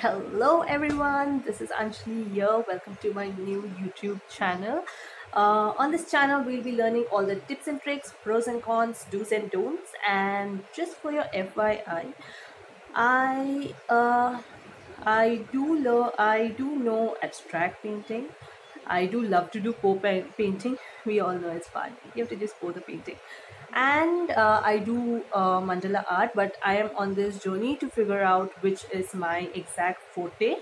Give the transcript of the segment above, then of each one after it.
Hello everyone, this is Anjali here. Welcome to my new YouTube channel. Uh, on this channel, we'll be learning all the tips and tricks, pros and cons, do's and don'ts. And just for your FYI, I uh, I do love I do know abstract painting. I do love to do pour painting. We all know it's fun. You have to just pour the painting and uh, I do uh, mandala art, but I am on this journey to figure out which is my exact forte.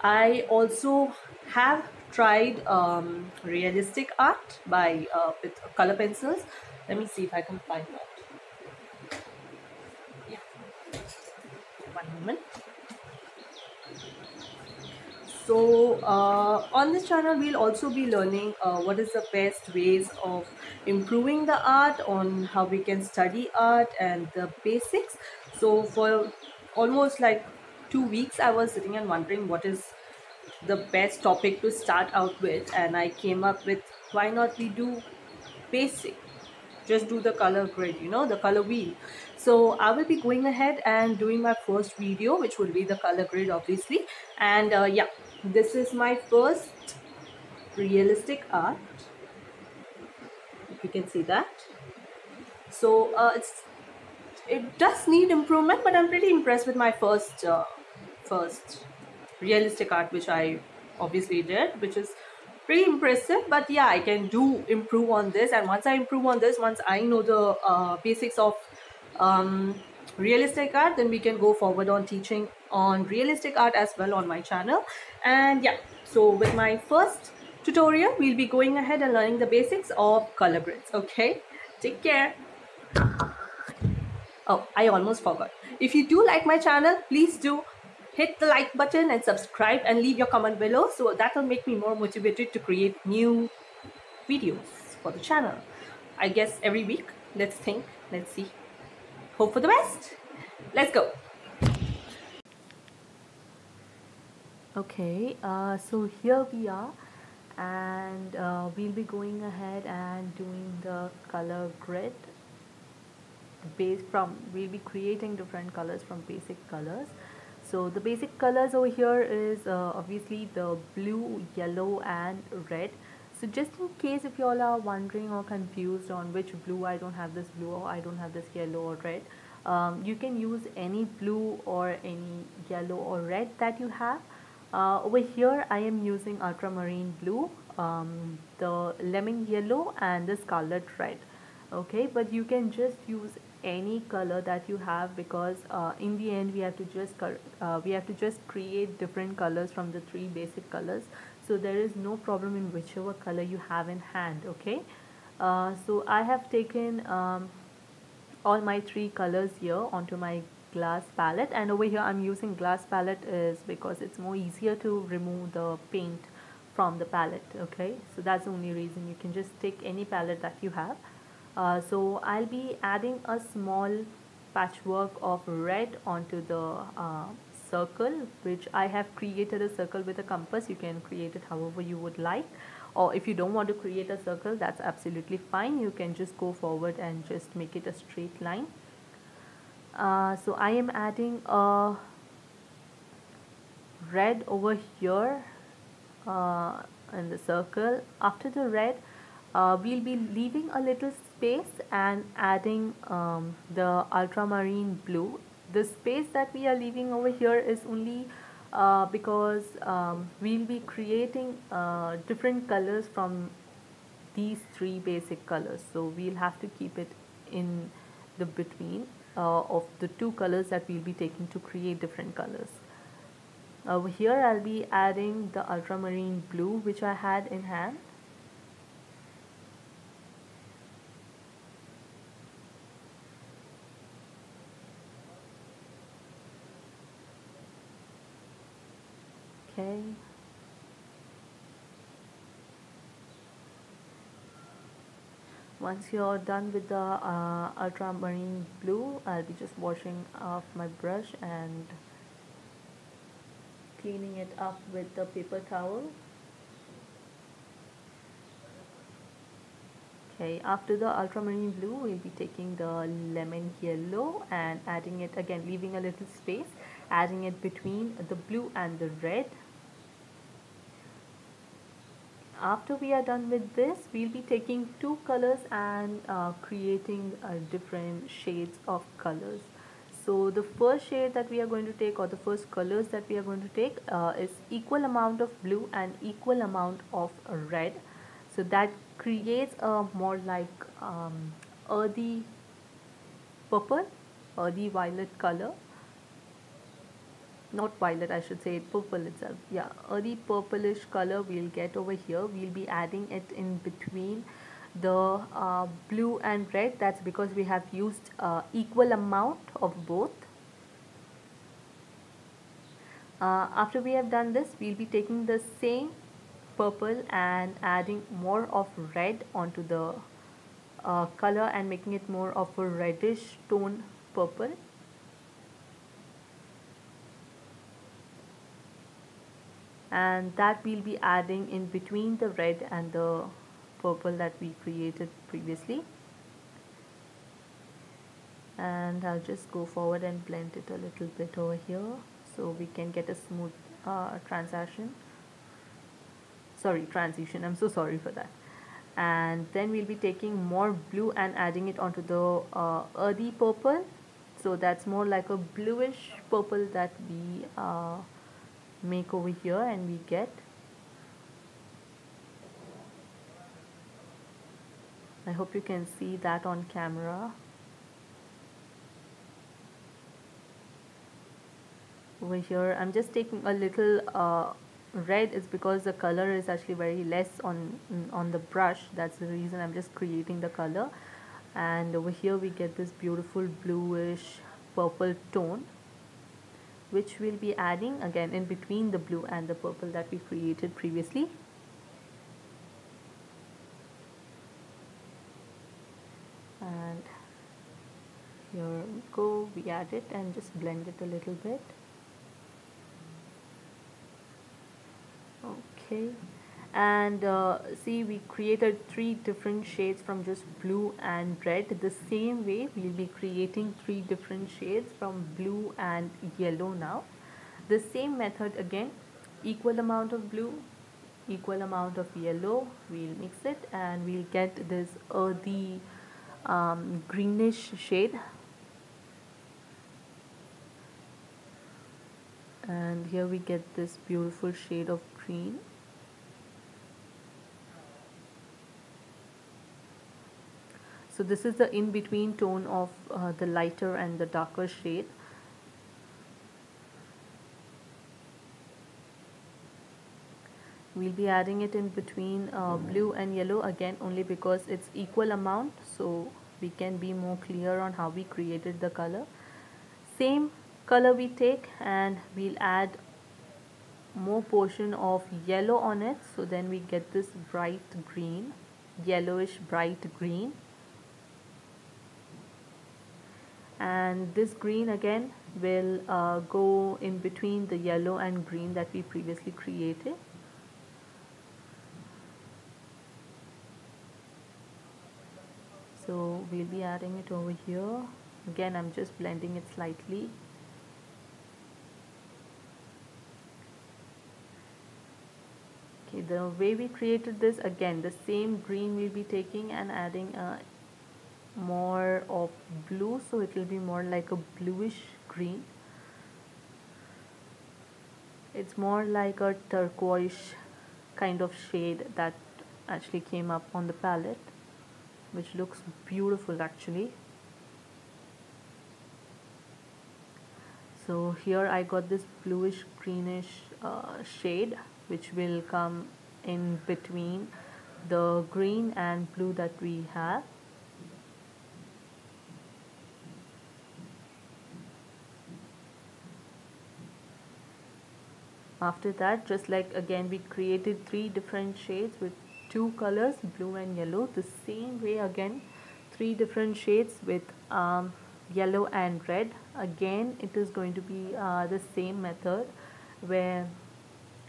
I also have tried um, realistic art by uh, with color pencils. Let me see if I can find that. Yeah, one moment so uh, on this channel we'll also be learning uh, what is the best ways of improving the art on how we can study art and the basics. So for almost like two weeks i was sitting and wondering what is the best topic to start out with and i came up with why not we do basic? Just do the color grid you know the color wheel. So i will be going ahead and doing my first video which will be the color grid obviously. And uh, yeah this is my first realistic art. If you can see that. So uh, it's it does need improvement but i'm pretty impressed with my first uh, first realistic art which i obviously did which is pretty impressive. But yeah i can do improve on this. And once i improve on this once i know the uh, basics of um, realistic art then we can go forward on teaching on realistic art as well on my channel and yeah so with my first tutorial we'll be going ahead and learning the basics of color grids okay? Take care. Oh i almost forgot. If you do like my channel please do hit the like button and subscribe and leave your comment below so that will make me more motivated to create new videos for the channel. I guess every week let's think let's see. Hope for the best. Let's go okay uh, so here we are and uh, we'll be going ahead and doing the color grid based from we'll be creating different colors from basic colors. So the basic colors over here is uh, obviously the blue yellow and red. So just in case if you all are wondering or confused on which blue I don't have this blue or I don't have this yellow or red um, you can use any blue or any yellow or red that you have uh, over here I am using ultramarine blue um, the lemon yellow and the scarlet red. Okay but you can just use any color that you have because uh, in the end we have to just uh, we have to just create different colors from the three basic colors. So there is no problem in whichever color you have in hand okay? Uh, so I have taken um, all my three colors here onto my glass palette. And over here I'm using glass palette is because it's more easier to remove the paint from the palette okay? So that's the only reason. You can just take any palette that you have. Uh, so I'll be adding a small patchwork of red onto the uh, circle which I have created a circle with a compass. You can create it however you would like. Or if you don't want to create a circle that's absolutely fine. You can just go forward and just make it a straight line uh, so I am adding a red over here uh, in the circle. After the red uh, we'll be leaving a little space and adding um, the ultramarine blue. The space that we are leaving over here is only uh, because um, we'll be creating uh, different colors from these three basic colors. So we'll have to keep it in the between uh, of the two colors that we'll be taking to create different colors. Over here I'll be adding the ultramarine blue which I had in hand. Okay. Once you're done with the uh, ultramarine blue I'll be just washing off my brush and cleaning it up with the paper towel. Okay after the ultramarine blue we'll be taking the lemon yellow and adding it again leaving a little space adding it between the blue and the red after we are done with this we'll be taking two colors and uh, creating uh, different shades of colors. So the first shade that we are going to take or the first colors that we are going to take uh, is equal amount of blue and equal amount of red. So that creates a more like um, earthy purple earthy violet color not violet I should say purple itself. Yeah earthy purplish color we'll get over here. We'll be adding it in between the uh, blue and red. That's because we have used uh, equal amount of both. Uh, after we have done this we'll be taking the same purple and adding more of red onto the uh, color and making it more of a reddish tone purple and that we'll be adding in between the red and the purple that we created previously. And I'll just go forward and blend it a little bit over here so we can get a smooth uh, transition. Sorry transition. I'm so sorry for that. And then we'll be taking more blue and adding it onto the uh, earthy purple. So that's more like a bluish purple that we uh, make over here and we get I hope you can see that on camera. Over here I'm just taking a little uh, red is because the color is actually very less on on the brush. That's the reason I'm just creating the color. And over here we get this beautiful bluish purple tone which we'll be adding again in between the blue and the purple that we created previously. And here we go. We add it and just blend it a little bit. Okay and uh, see we created three different shades from just blue and red. The same way we'll be creating three different shades from blue and yellow now. The same method again equal amount of blue equal amount of yellow. We'll mix it and we'll get this earthy um, greenish shade. And here we get this beautiful shade of green so this is the in-between tone of uh, the lighter and the darker shade. We'll be adding it in between uh, blue and yellow again only because it's equal amount so we can be more clear on how we created the color. Same color we take and we'll add more portion of yellow on it. So then we get this bright green yellowish bright green and this green again will uh, go in between the yellow and green that we previously created. So we'll be adding it over here. Again I'm just blending it slightly. Okay the way we created this again the same green we'll be taking and adding a more of blue so it will be more like a bluish green. It's more like a turquoise kind of shade that actually came up on the palette which looks beautiful actually. So here I got this bluish greenish uh, shade which will come in between the green and blue that we have after that just like again we created three different shades with two colors blue and yellow the same way again. Three different shades with um, yellow and red. Again it is going to be uh, the same method where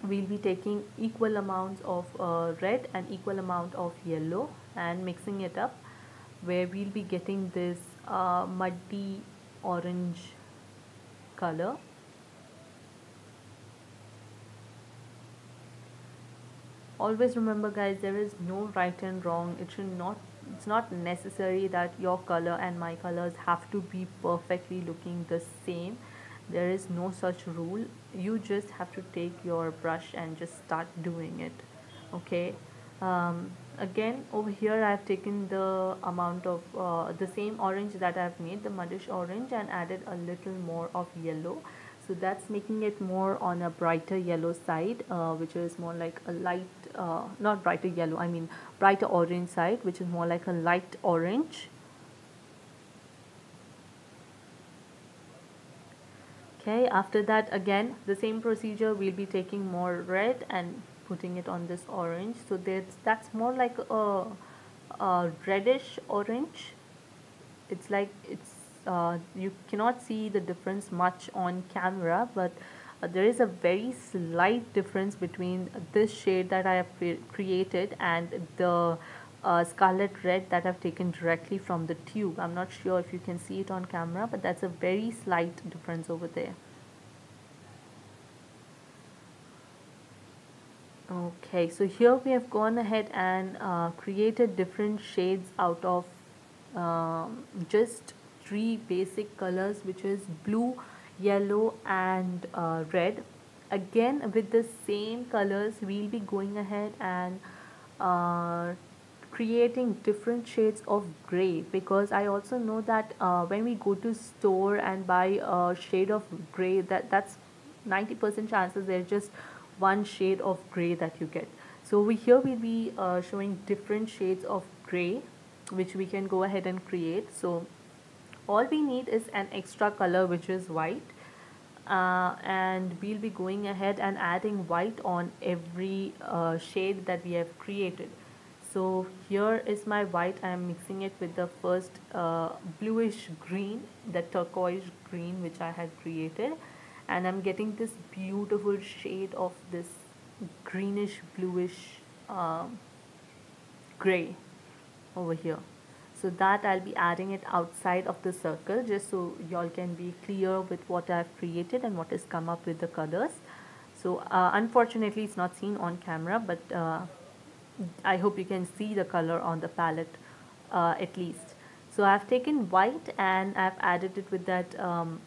we'll be taking equal amounts of uh, red and equal amount of yellow and mixing it up where we'll be getting this uh, muddy orange color always remember guys there is no right and wrong. It should not it's not necessary that your color and my colors have to be perfectly looking the same. There is no such rule. You just have to take your brush and just start doing it okay? Um, again over here I have taken the amount of uh, the same orange that I have made the muddish orange and added a little more of yellow. So that's making it more on a brighter yellow side uh, which is more like a light uh, not brighter yellow I mean brighter orange side which is more like a light orange. Okay after that again the same procedure we'll be taking more red and putting it on this orange. So that's that's more like a, a reddish orange. It's like it's uh, you cannot see the difference much on camera but uh, there is a very slight difference between this shade that I have created and the uh, scarlet red that I've taken directly from the tube. I'm not sure if you can see it on camera but that's a very slight difference over there. Okay, so here we have gone ahead and uh, created different shades out of um, just three basic colors which is blue, yellow and uh, red. Again with the same colors we'll be going ahead and uh, creating different shades of gray. Because I also know that uh, when we go to store and buy a shade of gray that that's 90% chances there's just one shade of gray that you get. So we here we'll be uh, showing different shades of gray which we can go ahead and create. So all we need is an extra color which is white. Uh, and we'll be going ahead and adding white on every uh, shade that we have created. So here is my white. I am mixing it with the first uh, bluish green the turquoise green which I had created. And I'm getting this beautiful shade of this greenish bluish um, gray over here so that I'll be adding it outside of the circle just so y'all can be clear with what I've created and what has come up with the colors. So uh, unfortunately it's not seen on camera but uh, I hope you can see the color on the palette uh, at least. So I've taken white and I've added it with that um,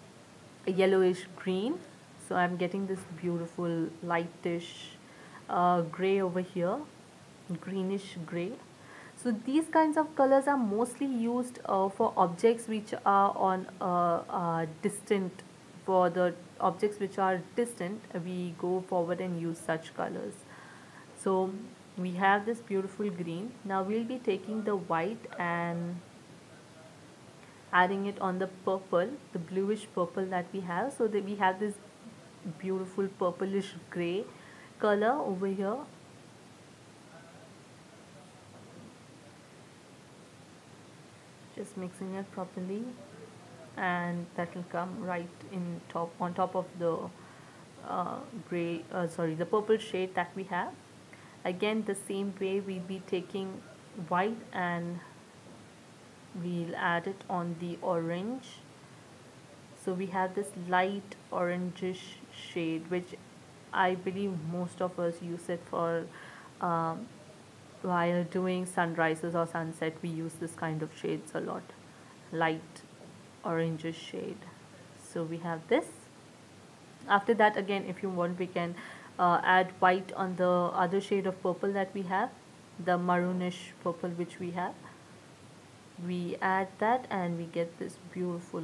yellowish green. So I'm getting this beautiful lightish uh, gray over here greenish gray so these kinds of colors are mostly used uh, for objects which are on uh, uh distant. For the objects which are distant we go forward and use such colors. So we have this beautiful green. Now we'll be taking the white and adding it on the purple the bluish purple that we have. So that we have this beautiful purplish gray color over here just mixing it properly and that will come right in top on top of the uh, gray uh, sorry the purple shade that we have. Again the same way we'll be taking white and we'll add it on the orange. So we have this light orangish shade which I believe most of us use it for um, while doing sunrises or sunset we use this kind of shades a lot. Light orangish shade. So we have this. After that again if you want we can uh, add white on the other shade of purple that we have the maroonish purple which we have. We add that and we get this beautiful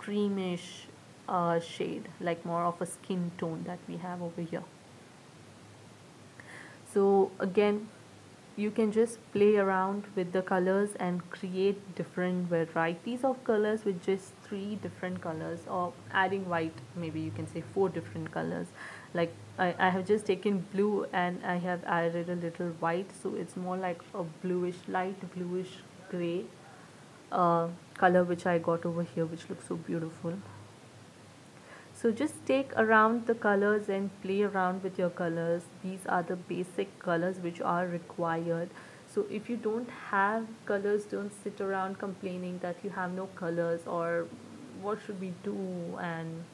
creamish uh, shade like more of a skin tone that we have over here so again you can just play around with the colors and create different varieties of colors with just three different colors or adding white maybe you can say four different colors. Like I, I have just taken blue and I have added a little white. So it's more like a bluish light bluish gray uh, color which I got over here which looks so beautiful so just take around the colors and play around with your colors. These are the basic colors which are required. So if you don't have colors don't sit around complaining that you have no colors or what should we do and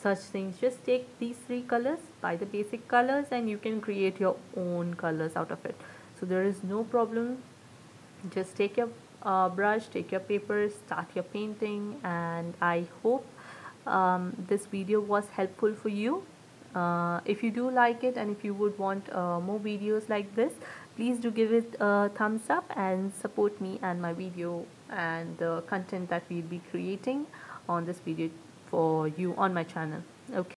such things. Just take these three colors buy the basic colors and you can create your own colors out of it. So there is no problem. Just take your uh, brush take your paper start your painting and I hope um, this video was helpful for you. Uh, if you do like it and if you would want uh, more videos like this please do give it a thumbs up and support me and my video and the content that we'll be creating on this video for you on my channel. Okay